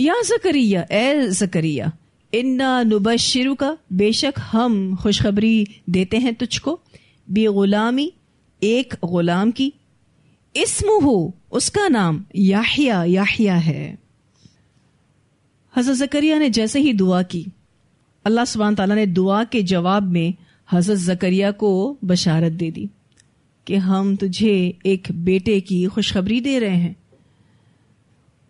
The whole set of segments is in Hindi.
या जकरिया, ए जकरिया, इन्ना नुबशिरु का बेशक हम खुशखबरी देते हैं तुझको, बे गुलामी, एक गुलाम की। इसमु हो, उसका नाम याहिया याहिया है। हज़रत जकरिया ने जैसे ही दुआ की, अल्लाह सुबहान ताला ने दुआ के जवाब में हज़रत जकरिया को बशारत दे दी कि हम तुझे एक बेटे की खुशखबरी दे रहे हैं।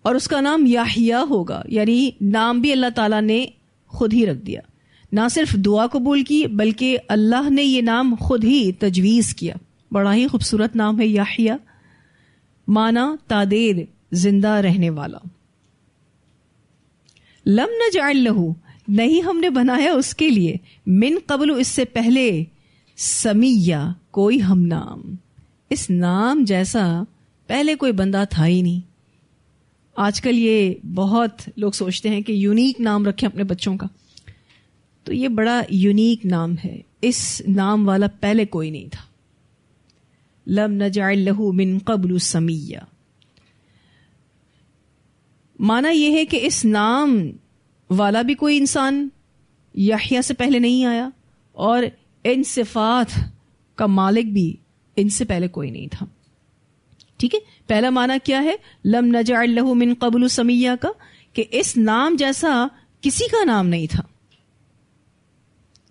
और उसका नाम याहिया होगा। यानी नाम भी अल्लाह ताला ने खुद ही रख दिया। ना सिर्फ़ दुआ कबूल की, बल्कि अल्लाह ने ये नाम खुद ही तजवीज़ किया। बड़ा ही खूबसूरत नाम है याहिया। माना तादेर, ज़िंदा रहने वाला। लम न जान लहू, नहीं हमने बनाया उसके लिए। मिन कबल, इससे पहले समिया, कोई हम नाम। इस नाम जैसा पहले कोई बंदा था ही नहीं। आजकल ये बहुत लोग सोचते हैं कि यूनिक नाम रखें अपने बच्चों का। तो ये बड़ा यूनिक नाम है। इस नाम वाला पहले कोई नहीं था। लम न लहू मिन कबलू समिया। माना यह है कि इस नाम वाला भी कोई इंसान याहिया से पहले नहीं आया और इन सिफात का मालिक भी इनसे पहले कोई नहीं था। ठीक है? पहला माना क्या है? लम नजू मिन कबल समिया का, कि इस नाम जैसा किसी का नाम नहीं था।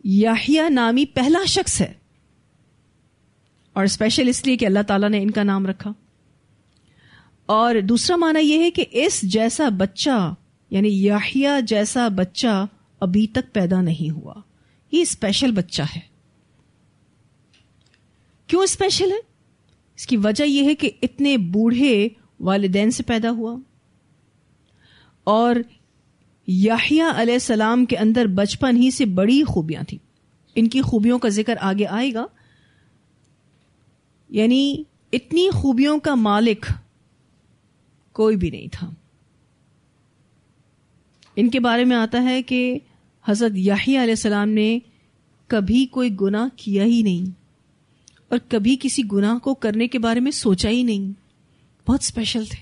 याहिया नामी पहला शख्स है। और स्पेशल इसलिए कि अल्लाह ताला ने इनका नाम रखा। और दूसरा माना यह है कि इस जैसा बच्चा, यानी याहिया जैसा बच्चा अभी तक पैदा नहीं हुआ। ये स्पेशल बच्चा है। क्यों स्पेशल है? इसकी वजह यह है कि इतने बूढ़े वालदेन से पैदा हुआ। और याहिया सलाम के अंदर बचपन ही से बड़ी खूबियाँ थी। इनकी खूबियों का ज़िक्र आगे आएगा। यानी इतनी खूबियों का मालिक कोई भी नहीं था। इनके बारे में आता है कि हज़रत याहिया सलाम ने कभी कोई गुनाह किया ही नहीं। और कभी किसी गुनाह को करने के बारे में सोचा ही नहीं। बहुत स्पेशल थे।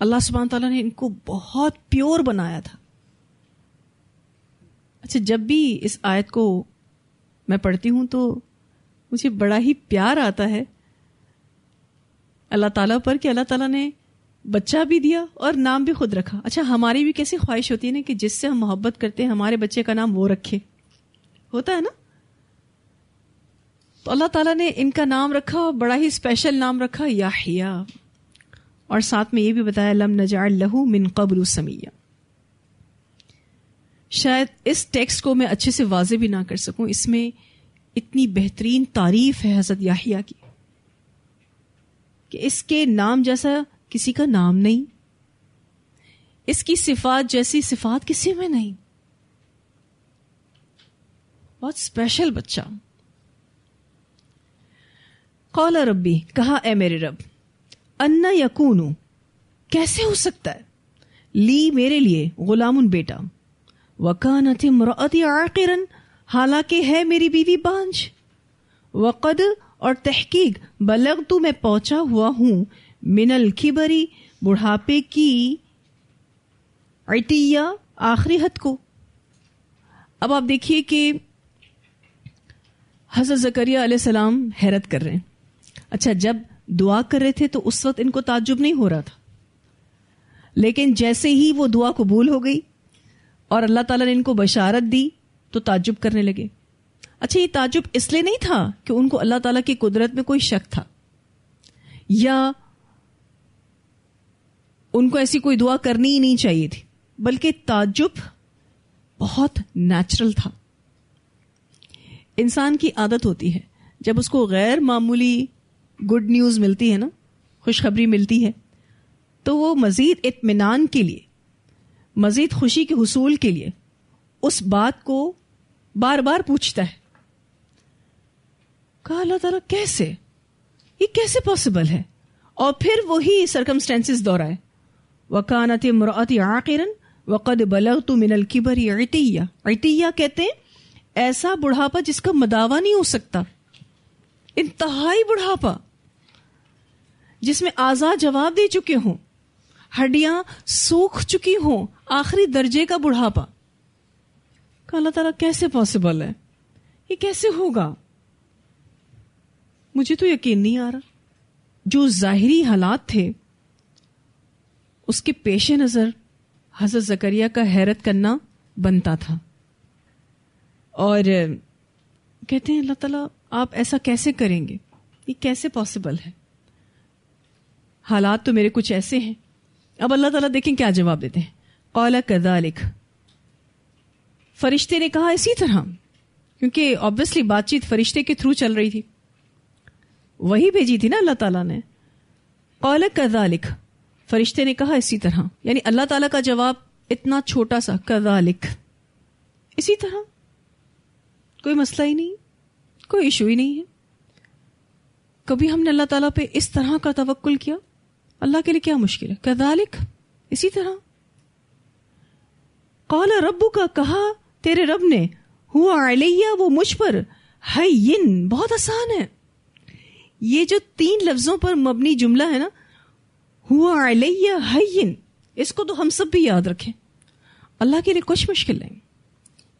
अल्लाह सुबहान तला ने इनको बहुत प्योर बनाया था। अच्छा जब भी इस आयत को मैं पढ़ती हूँ तो मुझे बड़ा ही प्यार आता है। अल्लाह ताला पर कि अल्लाह ताला ने बच्चा भी दिया और नाम भी खुद रखा। अच्छा हमारी भी कैसी ख्वाहिश होती है ना कि जिससे हम मोहब्बत करते हैं, हमारे बच्चे का नाम वो रखे। होता है ना? तो अल्लाह ताला ने इनका नाम रखा और बड़ा ही स्पेशल नाम रखा, याहिया। और साथ में ये भी बताया, लम नजार लहू मिन कब्र समिया। शायद इस टेक्स्ट को मैं अच्छे से वाजे भी ना कर सकूँ। इसमें इतनी बेहतरीन तारीफ़ है हज़रत याहिया की, कि इसके नाम जैसा किसी का नाम नहीं। इसकी सिफात जैसी सिफात किसी में नहीं। बहुत स्पेशल बच्चा। कौला रब्बी कहा, ए मेरे रब, अन्ना यकूनू, कैसे हो सकता है? ली मेरे लिए गुलामुन बेटा। वकान आकिरन, हालाँकि है मेरी बीवी बांझ। वक़द और तहकीक, बलग तो मैं पहुँचा हुआ हूँ। मिनल खिबरी, बुढ़ापे की अतिया आखिरी हद को। अब आप देखिए कि हज़रत जकरिया सलाम हैरत कर रहे हैं। अच्छा जब दुआ कर रहे थे तो उस वक्त इनको ताजुब नहीं हो रहा था। लेकिन जैसे ही वो दुआ कबूल हो गई और अल्लाह ताला ने इनको बशारत दी तो ताजुब करने लगे। अच्छा ये ताजुब इसलिए नहीं था कि उनको अल्लाह ताला की कुदरत में कोई शक था? या उनको ऐसी कोई दुआ करनी ही नहीं चाहिए थी, बल्कि ताजुब बहुत नेचुरल था। इंसान की आदत होती है, जब उसको गैर मामूली गुड न्यूज़ मिलती है ना, खुशखबरी मिलती है तो वो मजीद इतमान के लिए, मजीद खुशी के हसूल के लिए उस बात को बार बार पूछता है। कहा, अल्लाह ताला, कैसे? ये कैसे पॉसिबल है? और फिर वही सरकमस्टेंसेस दोहराए। वकानत मुरात आकिरन, वक़द बलग तो मिनल किबरी अतिया अतिया कहते हैं, ऐसा बुढ़ापा जिसका मदावा नहीं हो सकता। इंतहाई बुढ़ापा। जिसमें आज़ाद जवाब दे चुके हों। हड्डियाँ सूख चुकी हों, आखिरी दर्जे का बुढ़ापा। अल्लाह ताला कैसे पॉसिबल है? ये कैसे होगा? मुझे तो यकीन नहीं आ रहा। जो जाहिरी हालात थे, उसके पेश नज़र हज़रत जकरिया का हैरत करना बनता था। और, कहते हैं, अल्लाह ताला, आप ऐसा कैसे करेंगे? ये कैसे पॉसिबल है? हालात तो मेरे कुछ ऐसे हैं। अब अल्लाह ताला देखें क्या जवाब देते हैं। कौला कदालिक फरिश्ते ने कहा, इसी तरह। क्योंकि ऑब्वियसली बातचीत फरिश्ते के थ्रू चल रही थी। वही भेजी थी ना अल्लाह ताला ने। कौल कदालिक फरिश्ते ने कहा, इसी तरह। यानी अल्लाह ताला का जवाब इतना छोटा सा कदालिक इसी तरह। कोई मसला ही नहीं, कोई इशू ही नहीं है। कभी हमने अल्लाह ताला पे इस तरह का तवक्ल किया? अल्लाह के लिए क्या मुश्किल है? कदालिक, इसी तरह। कौल रब्बू का कहा, तेरे रब ने, हुआ अलैया, वो मुझ पर हयिन बहुत आसान है। ये जो तीन लफ्जों पर मबनी जुमला है ना, हुआ अलैया हयिन इसको तो हम सब भी याद रखें। अल्लाह के लिए कुछ मुश्किल नहीं।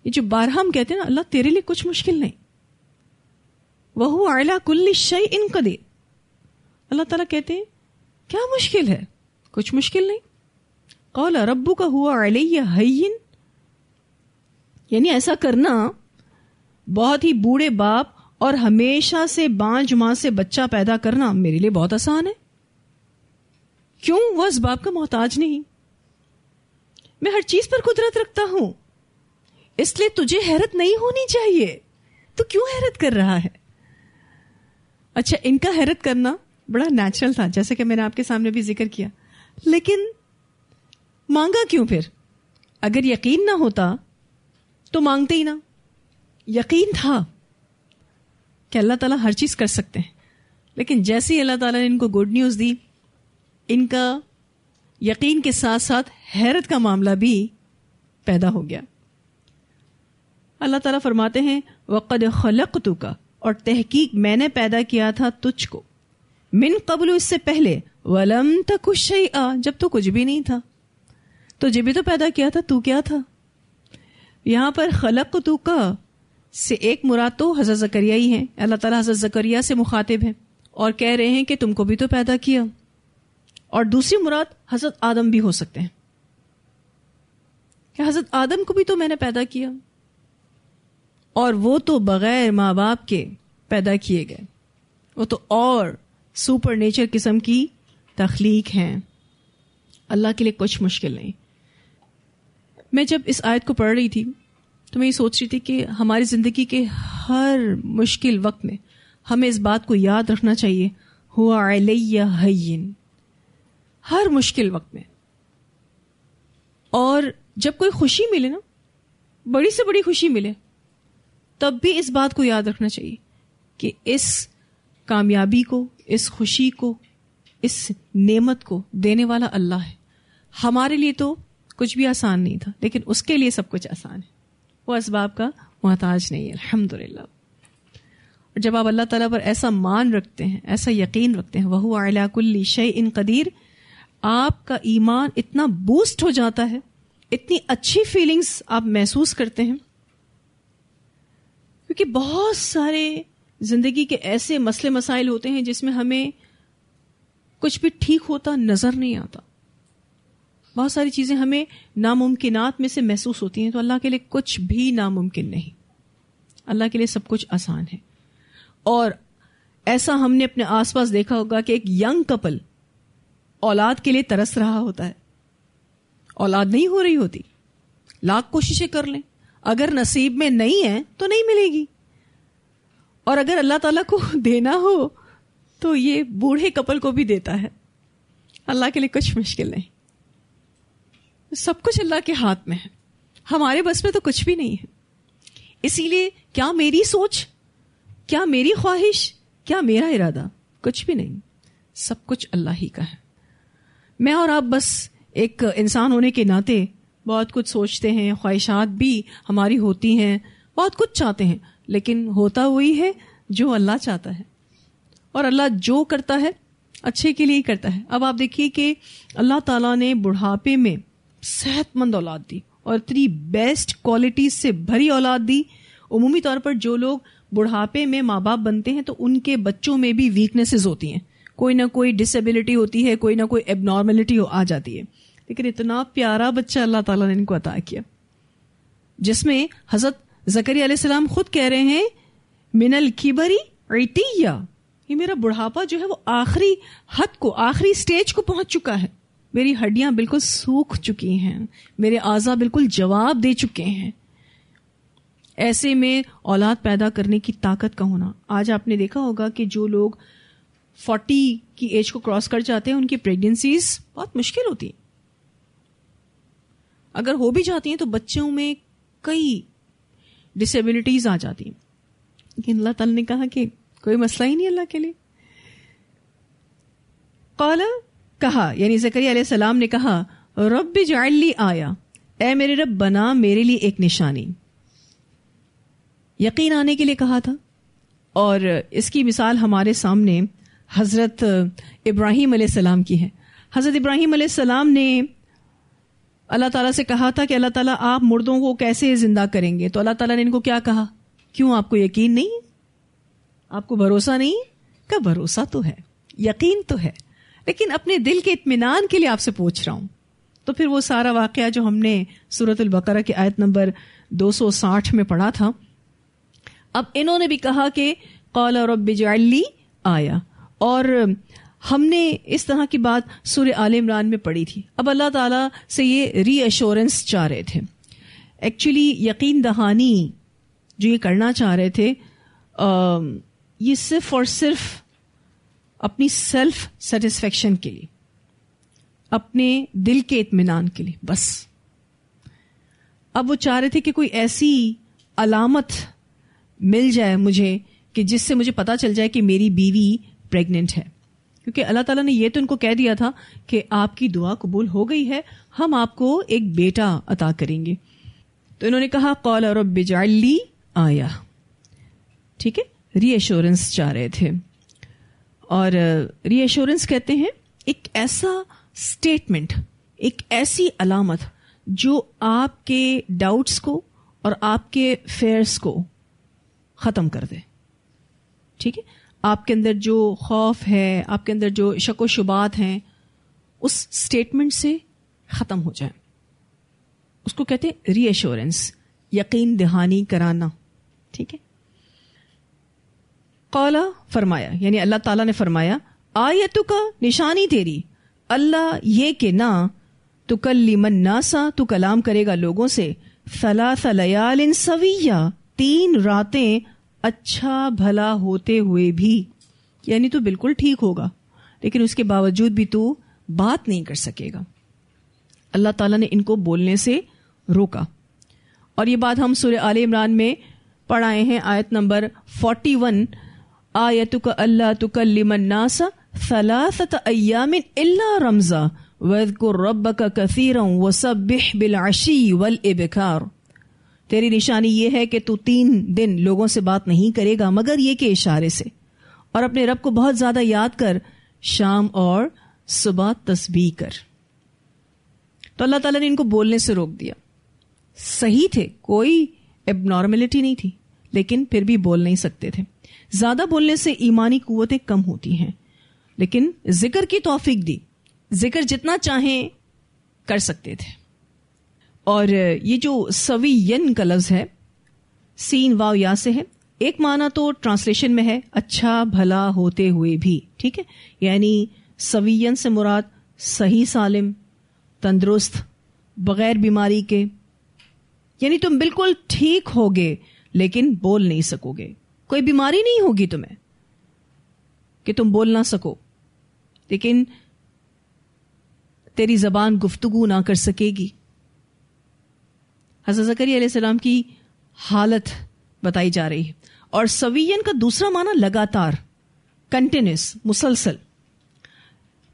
ये जो बारह हम कहते हैं ना, अल्लाह तेरे लिए कुछ मुश्किल नहीं। वह आला कुल्ली शय इन कदे अल्लाह ताला कहते हैं क्या मुश्किल है? कुछ मुश्किल नहीं। कौल रब्बू का हुआ अलैया हयिन यानी ऐसा करना, बहुत ही बूढ़े बाप और हमेशा से बांझ माँ से बच्चा पैदा करना मेरे लिए बहुत आसान है। क्यों? वह इस बाप का मोहताज नहीं। मैं हर चीज़ पर कुदरत रखता हूँ। इसलिए तुझे हैरत नहीं होनी चाहिए। तो क्यों हैरत कर रहा है? अच्छा इनका हैरत करना बड़ा नेचुरल था, जैसे कि मैंने आपके सामने भी ज़िक्र किया। लेकिन मांगा क्यों फिर? अगर यकीन ना होता तो मांगते ही ना। यकीन था कि अल्लाह ताला हर चीज़ कर सकते हैं। लेकिन जैसे ही अल्लाह ताला ने इनको गुड न्यूज़ दी, इनका यकीन के साथ साथ हैरत का मामला भी पैदा हो गया। अल्लाह ताला फरमाते हैं, वक़द खलक का और तहकीक मैंने पैदा किया था तुझको। मिन कबल इससे पहले, वलम तक जब तो कुछ भी नहीं था। तो जब भी तो पैदा किया था, तू क्या था? यहाँ पर खलक तू का से एक मुराद तो हज़रत जकरिया ही है। अल्लाह ताला हज़रत जकरिया से मुखातिब है और कह रहे हैं कि तुमको भी तो पैदा किया। और दूसरी मुराद हज़रत आदम भी हो सकते हैं। कि हज़रत आदम को भी तो मैंने पैदा किया? और वो तो बगैर माँ बाप के पैदा किए गए। वो तो और सुपर नेचर किस्म की तख्लीक हैं। अल्लाह के लिए कुछ मुश्किल नहीं। मैं जब इस आयत को पढ़ रही थी तो मैं ये सोच रही थी कि हमारी ज़िंदगी के हर मुश्किल वक्त में हमें इस बात को याद रखना चाहिए, हुआ हयिन हर मुश्किल वक्त में। और जब कोई खुशी मिले ना, बड़ी से बड़ी खुशी मिले, तब भी इस बात को याद रखना चाहिए कि इस कामयाबी को इस खुशी को, इस नेमत को देने वाला अल्लाह है। हमारे लिए तो कुछ भी आसान नहीं था, लेकिन उसके लिए सब कुछ आसान है। वो इसबाब का मोहताज नहीं है अलहमदिल्ला और जब आप अल्लाह ताला पर ऐसा मान रखते हैं, ऐसा यकीन रखते हैं, वह अलाकुल्ली शय इन कदीर, आपका ईमान इतना बूस्ट हो जाता है, इतनी अच्छी फीलिंग्स आप महसूस करते हैं, क्योंकि बहुत सारे ज़िंदगी के ऐसे मसले मसाइल होते हैं जिसमें हमें कुछ भी ठीक होता, नज़र नहीं आता। बहुत सारी चीज़ें हमें नामुमकिनात में से महसूस होती हैं तो अल्लाह के लिए कुछ भी नामुमकिन नहीं। अल्लाह के लिए सब कुछ आसान है। और ऐसा हमने अपने आसपास देखा होगा कि एक यंग कपल औलाद के लिए तरस रहा होता है। औलाद नहीं हो रही होती। लाख कोशिशें कर लें। अगर नसीब में नहीं है तो नहीं मिलेगी। और अगर अल्लाह ताला को देना हो तो ये बूढ़े कपल को भी देता है। अल्लाह के लिए कुछ मुश्किल नहीं। सब कुछ अल्लाह के हाथ में है। हमारे बस में तो कुछ भी नहीं है। इसीलिए क्या मेरी सोच, क्या मेरी ख्वाहिश, क्या मेरा इरादा? कुछ भी नहीं। सब कुछ अल्लाह ही का है। मैं और आप बस एक इंसान होने के नाते बहुत कुछ सोचते हैं, ख्वाहिशात भी हमारी होती हैं, बहुत कुछ चाहते हैं। लेकिन होता वही है जो अल्लाह चाहता है। और अल्लाह जो करता है, अच्छे के लिए ही करता है। अब आप देखिए कि अल्लाह ताला ने बुढ़ापे में सेहतमंद औलाद दी और इतनी बेस्ट क्वालिटीज से भरी औलाद दी। उमूमी तौर पर जो लोग बुढ़ापे में माँ बाप बनते हैं तो उनके बच्चों में भी वीकनेसेस होती हैं। कोई ना कोई डिसेबिलिटी होती है, कोई ना कोई एबनॉर्मेलिटी आ जाती है। लेकिन इतना प्यारा बच्चा अल्लाह ताला ने इनको अता किया, जिसमें हज़रत जकरी सलाम खुद कह रहे हैं, मिनल किबरी रिटिया ये मेरा बुढ़ापा जो है वो आखिरी हद को, आखिरी स्टेज को पहुँच चुका है। मेरी हड्डियाँ बिल्कुल सूख चुकी हैं। मेरे आजा बिल्कुल जवाब दे चुके हैं। ऐसे में औलाद पैदा करने की ताकत का होना। आज आपने देखा होगा कि जो लोग फोर्टी की एज को क्रॉस कर जाते हैं, उनकी प्रेगनेंसीज बहुत मुश्किल होती है। अगर हो भी जाती हैं तो बच्चों में कई डिसेबिलिटीज आ जाती हैं। लेकिन अल्लाह तल ने कहा कि कोई मसला ही नहीं अल्लाह के लिए। कौला कहा, यानी जकरी सलाम ने कहा रब जाली आया ए मेरे रब, बना मेरे लिए एक निशानी। यकीन आने के लिए कहा था। और इसकी मिसाल हमारे सामने हज़रत इब्राहिम सलाम की है। हज़रत इब्राहिम सलाम ने अल्लाह ताला से कहा था कि अल्लाह ताला आप मुर्दों को कैसे ज़िंदा करेंगे? तो अल्लाह ताला ने इनको क्या कहा? क्यों आपको यकीन नहीं? आपको भरोसा नहीं? का भरोसा तो है? यकीन तो है। लेकिन अपने दिल के इत्मीनान के लिए आपसे पूछ रहा हूँ। तो फिर वो सारा वाक्य जो हमने सूरत बकरा की आयत नंबर 260 में पढ़ा था। अब इन्होंने भी कहा कि, कौल और आया। और हमने इस तरह की बात सूर्य आल इमरान में पढ़ी थी। अब अल्लाह ताला से ये रीअश्योरेंस चाह रहे थे। एक्चुअली यकीन दहानी जो ये करना चाह रहे थे आ, ये सिर्फ़ और सिर्फ़ अपनी सेल्फ सेटिस्फेक्शन के लिए अपने दिल के इतमान के लिए बस। अब वो चाह रहे थे कि कोई ऐसी अलामत मिल जाए मुझे कि जिससे मुझे पता चल जाए कि मेरी बीवी प्रेग्नेंट है। क्योंकि अल्लाह ताला ने यह तो इनको कह दिया था कि आपकी दुआ कबूल हो गई है, हम आपको एक बेटा अता करेंगे। तो इन्होंने कहा, कौल और बिजाली आया। ठीक है? रीएश्योरेंस चाह रहे थे। और रीएश्योरेंस कहते हैं, एक ऐसा स्टेटमेंट एक ऐसी अलामत जो आपके डाउट्स को और आपके फेयर्स को खत्म कर दे। ठीक है? आपके अंदर जो खौफ है, आपके अंदर जो शको शुबात हैं, उस स्टेटमेंट से खत्म हो जाए। उसको कहते हैं रीएश्योरेंस यकीन दहानी कराना। ठीक है? कौला फरमाया, यानी अल्लाह ताला ने फरमाया आयतु का निशानी तेरी। अल्लाह ये के ना तो कल लिमन नासा, तू कलाम करेगा लोगों से सला सलयाल सविया, तीन रातें अच्छा भला होते हुए भी, यानी तो बिल्कुल ठीक होगा, लेकिन उसके बावजूद भी तू बात नहीं कर सकेगा। अल्लाह ताला ने इनको बोलने से रोका। और ये बात हम सूर्य आल इमरान में पढ़ाए हैं, आयत नंबर 41 आयतुक अल्लाह सलासत अय्यामिन इल्ला रमजा, वज़कुर रब्बका कसीरन वसब्बिह बिल अशी वल इबकार। तेरी निशानी यह है कि तू तीन दिन लोगों से बात नहीं करेगा, मगर ये के इशारे से। और अपने रब को बहुत ज़्यादा याद कर, शाम और सुबह तस्बी कर। तो अल्लाह ताला ने इनको बोलने से रोक दिया। सही थे, कोई एबनॉर्मेलिटी नहीं थी, लेकिन फिर भी बोल नहीं सकते थे। ज़्यादा बोलने से ईमानी कुतें कम होती हैं, लेकिन ज़िक्र की तोफीक दी, ज़िक्र जितना चाहें कर सकते थे। और ये जो सवीयन का लफ्ज है, सीन वाव या से है। एक माना तो ट्रांसलेशन में है अच्छा भला होते हुए भी, ठीक है? यानी सवीयन से मुराद सही सालिम, तंदुरुस्त, बगैर बीमारी के। यानी तुम बिल्कुल ठीक होगे, लेकिन बोल नहीं सकोगे। कोई बीमारी नहीं होगी तुम्हें, कि तुम बोल ना सको। लेकिन तेरी जबान गुफ्तगु ना कर सकेगी। हज़रत जकरी की हालत बताई जा रही है। और सवीयन का दूसरा माना लगातार कंटिन्यूस मुसलसल।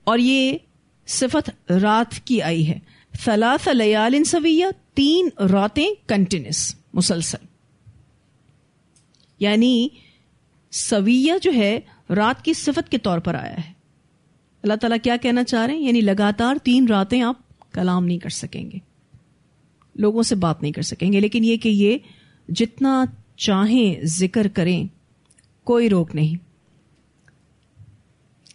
और ये सिफत रात की आई है। सलास लयाल सविया, तीन रातें कंटिन्यूस मुसलसल। यानी सविया जो है, रात की सिफत के तौर पर आया है। अल्लाह ताला क्या कहना चाह रहे हैं? यानी लगातार तीन रातें आप कलाम नहीं कर सकेंगे। लोगों से बात नहीं कर सकेंगे। लेकिन ये कि ये जितना चाहें ज़िक्र करें, कोई रोक नहीं।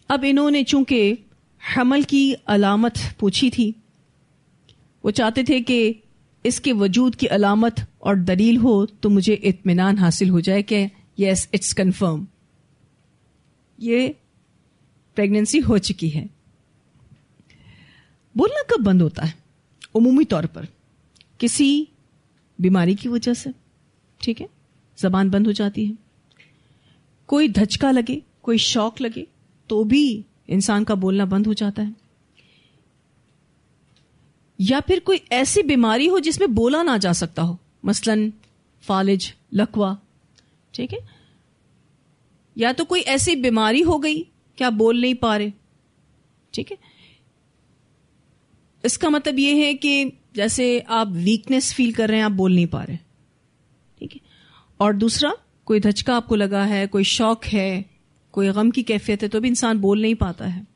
अब इन्होंने चूँकि हमल की अलामत पूछी थी, वो चाहते थे कि इसके वजूद की अलामत और दलील हो तो मुझे इत्मीनान हासिल हो जाए कि यस इट्स कन्फर्म ये प्रेगनेंसी हो चुकी है। बोलना कब बंद होता है? उमूमी तौर पर। किसी बीमारी की वजह से, ठीक है? जबान बंद हो जाती है। कोई धचका लगे, कोई शौक लगे तो भी इंसान का बोलना बंद हो जाता है। या फिर कोई ऐसी बीमारी हो जिसमें बोला ना जा सकता हो, मसलन फालिज, लकवा, ठीक है? या तो कोई ऐसी बीमारी हो गई कि आप बोल नहीं पा रहे, ठीक है? इसका मतलब यह है कि जैसे आप वीकनेस फील कर रहे हैं, आप बोल नहीं पा रहे। ठीक है? और दूसरा, कोई धचका आपको लगा है, कोई शौक है, कोई गम की कैफियत है तो भी इंसान बोल नहीं पाता है।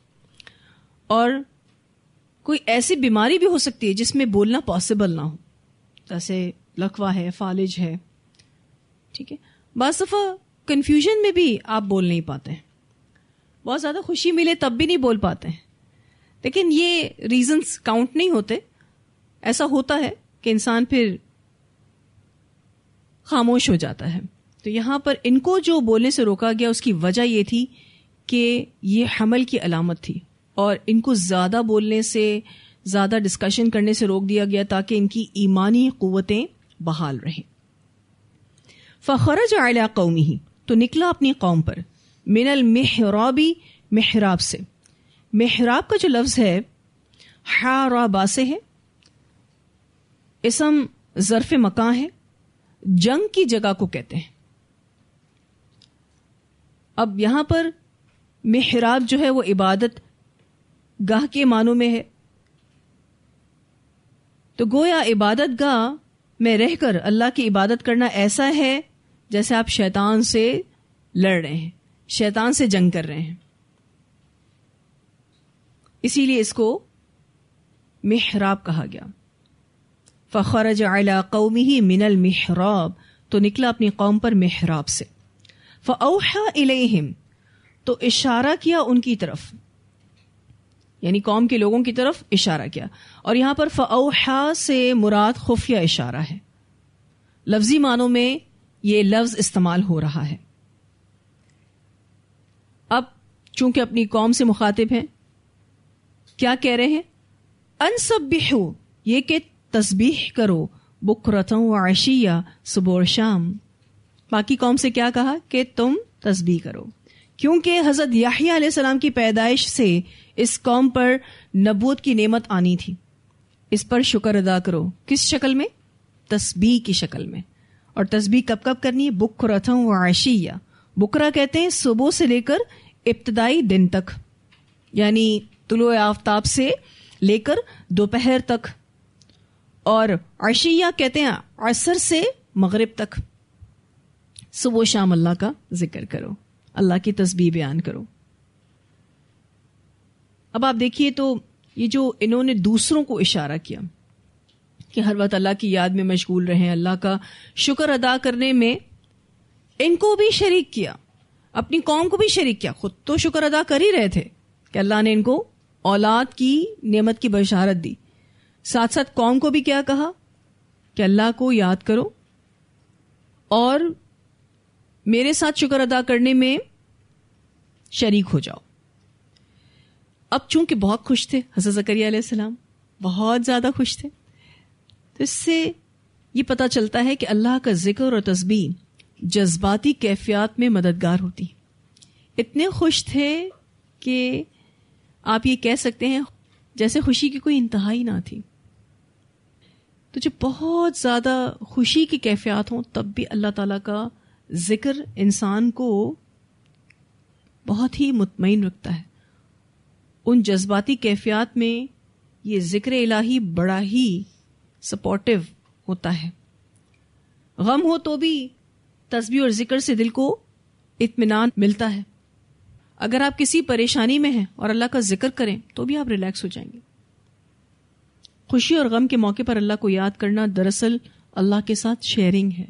और कोई ऐसी बीमारी भी हो सकती है जिसमें बोलना पॉसिबल ना हो। जैसे लकवा है फालिज है। ठीक है? बस दफ़ा कन्फ्यूज़न में भी आप बोल नहीं पाते हैं। बहुत ज़्यादा खुशी मिले तब भी नहीं बोल पाते हैं। लेकिन ये रीजंस काउंट नहीं होते। ऐसा होता है कि इंसान फिर खामोश हो जाता है। तो यहाँ पर इनको जो बोलने से रोका गया, उसकी वजह यह थी कि ये हमल की अलामत थी और इनको ज़्यादा बोलने से, ज़्यादा डिस्कशन करने से रोक दिया गया ताकि इनकी ईमानी क़वतें बहाल रहें। फ़खरज आला कौमी ही तो निकला अपनी कौम पर, मिनल मेहराबी मेहराब से। मेहराब का जो लफ्ज़ है हाराबा से है इसम ज़रफ़ मकान है, जंग की जगह को कहते हैं। अब यहाँ पर मेहराब जो है वो इबादत गाह के मानों में है। तो गोया इबादत गाह में रहकर अल्लाह की इबादत करना ऐसा है जैसे आप शैतान से लड़ रहे हैं, शैतान से जंग कर रहे हैं। इसीलिए इसको मेहराब कहा गया। फ़खरज अला कौमी ही मिनल मेहराब तो निकला अपनी कौम पर मेहराब से फ़ौहा इलेहिम तो इशारा किया उनकी तरफ़ यानी कौम के लोगों की तरफ़ इशारा किया और यहाँ पर फ़ौहा से मुराद खुफिया इशारा है लफ्जी मानों में ये लफ्ज इस्तेमाल हो रहा है अब चूँकि अपनी कौम से मुखातिब हैं क्या कह रहे हैं अनसबिहु ये कि तस्बीह करो बुकरतों आशिया सुबह और शाम। बाकी कौम से क्या कहा? कि तुम तस्बीह करो। क्योंकि हज़रत याहिया सलाम की पैदाइश से इस कौम पर नबूत की नेमत आनी थी। इस पर शुक्र अदा करो। किस शक्ल में? तस्बीह की शक्ल में। और तस्बीह कब कब करनी है? बुकरतों आशिया बुकरा कहते हैं, सुबह से लेकर इब्तदाई दिन तक। यानी तुलो आफ्ताब से लेकर दोपहर तक। और अर्शिया कहते हैं, असर से मगरब तक। सुबह शाम अल्लाह का ज़िक्र करो, अल्लाह की तस्बीह बयान करो। अब आप देखिए तो ये जो इन्होंने दूसरों को इशारा किया कि हर वक्त अल्लाह की याद में मशगूल रहे, अल्लाह का शुक्र अदा करने में इनको भी शरीक किया, अपनी कौम को भी शरीक किया। खुद तो शुक्र अदा कर ही रहे थे कि अल्लाह ने इनको औलाद की, नेमत की बशारत दी। साथ साथ कौम को भी क्या कहा? कि अल्लाह को याद करो। और मेरे साथ शुक्र अदा करने में शरीक हो जाओ। अब चूँकि बहुत खुश थे, हज़रत जकरिया बहुत ज़्यादा खुश थे। तो इससे ये पता चलता है कि अल्लाह का ज़िक्र और तस्बीह जज्बाती कैफियत में मददगार होती। इतने खुश थे कि आप ये कह सकते हैं, जैसे खुशी की कोई इंतहा ही ना थी। तो जब बहुत ज़्यादा खुशी की कैफियत हो, तब भी अल्लाह ताला का ज़िक्र इंसान को बहुत ही मुतमिन रखता है। उन जज्बाती कैफियत में ये ज़िक्र इलाही बड़ा ही सपोर्टिव होता है। गम हो तो भी तस्बी और ज़िक्र से दिल को इतमान मिलता है। अगर आप किसी परेशानी में हैं और अल्लाह का ज़िक्र करें तो भी आप रिलैक्स हो जाएँगे। खुशी और गम के मौके पर अल्लाह को याद करना दरअसल अल्लाह के साथ शेयरिंग है।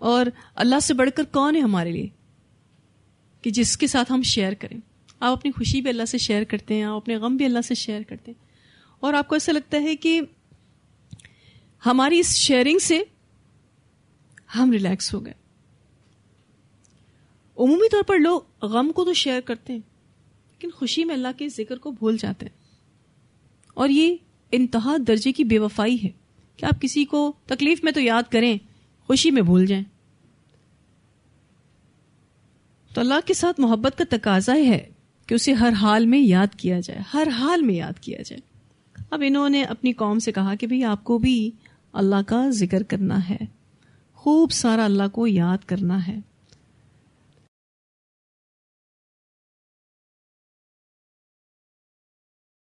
और अल्लाह से बढ़कर कौन है हमारे लिए? कि जिसके साथ हम शेयर करें। आप अपनी खुशी भी अल्लाह से शेयर करते हैं, आप अपने गम भी अल्लाह से शेयर करते हैं। और आपको ऐसा लगता है कि हमारी इस शेयरिंग से हम रिलैक्स हो गए। उमूमी तौर पर लोग गम को तो शेयर करते हैं, लेकिन खुशी में अल्लाह के ज़िक्र को भूल जाते हैं। और ये इंतहा दर्जे की बेवफाई है कि आप किसी को तकलीफ़ में तो याद करें, खुशी में भूल जाएँ। तो अल्लाह के साथ मोहब्बत का तकाजा है कि उसे हर हाल में याद किया जाए, हर हाल में याद किया जाए। अब इन्होंने अपनी कौम से कहा कि भाई आपको भी अल्लाह का ज़िक्र करना है, खूब सारा अल्लाह को याद करना है।